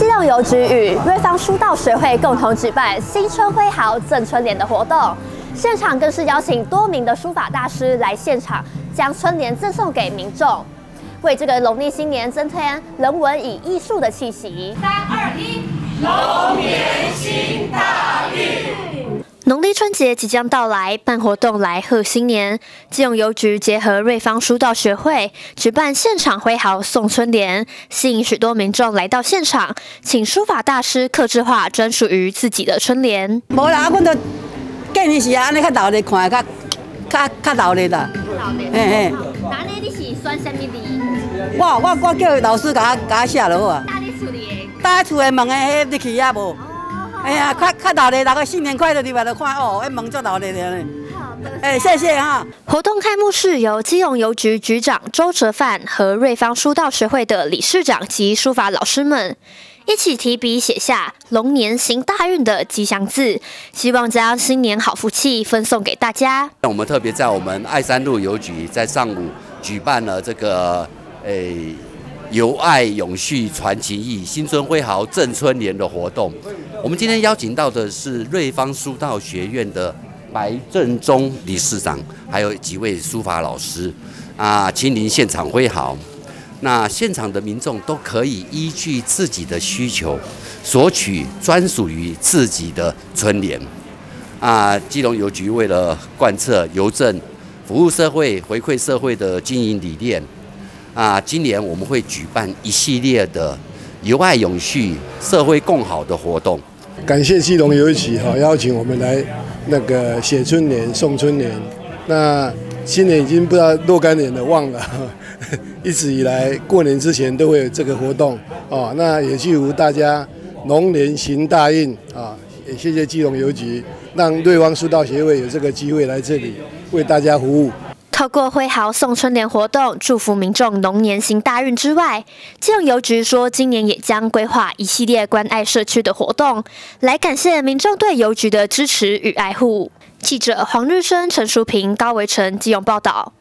基隆邮局与瑞芳书道学会共同举办新春挥毫赠春联的活动，现场更是邀请多名的书法大师来现场，将春联赠送给民众，为这个农历新年增添人文与艺术的气息。三二一，龙年新大。农历春节即将到来，办活动来贺新年。基隆邮局结合瑞芳书道学会，举办现场挥毫送春联，吸引许多民众来到现场，请书法大师刻制化专属于自己的春联。无啦，安尼较闹热看，较较较闹热啦。嘿嘿。那呢，你是选什么字？我我我叫老师甲我甲我写落啊。厝里的？搭厝的问你去啊无？哎呀，快快到嘞！那个新年快乐，你把它看哦，哎，忙着到嘞嘞。好的，哎，谢谢哈。活动开幕式由基隆邮局局长周哲范和瑞芳书道学会的理事长及书法老师们一起提笔写下“龙年行大运”的吉祥字，希望将新年好福气分送给大家。那我们特别在我们爱山路邮局在上午举办了这个诶。由爱永续传情意，新春挥毫赠春联的活动。我们今天邀请到的是瑞芳书道学院的白正中理事长，还有几位书法老师啊，亲临现场挥毫。那现场的民众都可以依据自己的需求，索取专属于自己的春联。啊，基隆邮局为了贯彻邮政服务社会、回馈社会的经营理念。啊，今年我们会举办一系列的“由爱永续、社会共好”的活动。感谢基隆邮局哈邀请我们来那个写春联、送春联。那今年已经不知道若干年了，忘了。一直以来过年之前都会有这个活动哦。那也祝福大家龙年行大运啊！也谢谢基隆邮局，让瑞芳书道协会有这个机会来这里为大家服务。透过挥毫送春联活动，祝福民众龙年行大运之外，基隆邮局说，今年也将规划一系列关爱社区的活动，来感谢民众对邮局的支持与爱护。记者黄日升、陈淑平、高维成基隆报道。